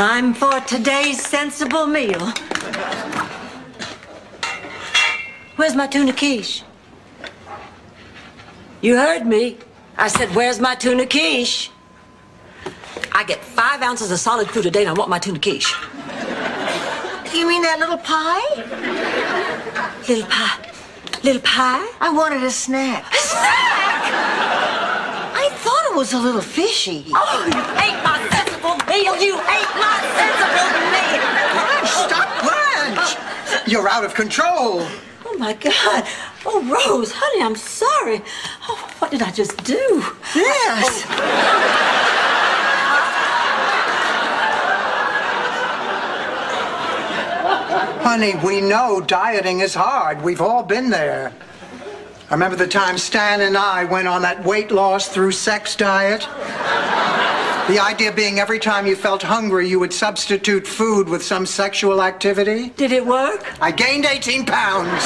Time for today's sensible meal. Where's my tuna quiche? You heard me. I said, where's my tuna quiche? I get five ounces of solid food a day and I want my tuna quiche. You mean that little pie? Little pie. Little pie? I wanted a snack. A snack! I thought it was a little fishy. Oh, you ate my sensible meal! You ate my sensible meal! Stop, Blanche! You're out of control. Oh my God! Oh, Rose, honey, I'm sorry. Oh, what did I just do? Yes. Honey, we know dieting is hard. We've all been there. I remember the time Stan and I went on that weight loss through sex diet. The idea being every time you felt hungry, you would substitute food with some sexual activity. Did it work? I gained 18 pounds.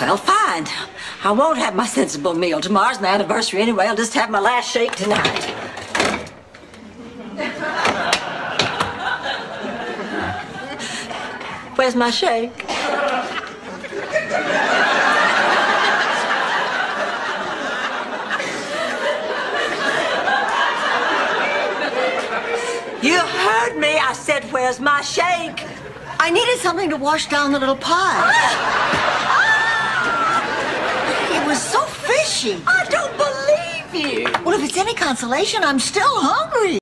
Well, fine. I won't have my sensible meal. Tomorrow's my anniversary anyway. I'll just have my last shake tonight. Where's my shake? You heard me. I said, where's my shake? I needed something to wash down the little pie. It was so fishy. I don't believe you. Well, if it's any consolation, I'm still hungry.